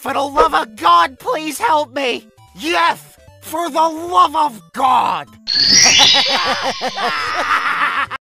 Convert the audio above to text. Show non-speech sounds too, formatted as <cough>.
For the love of God, please help me! Yes! For the love of God! <laughs>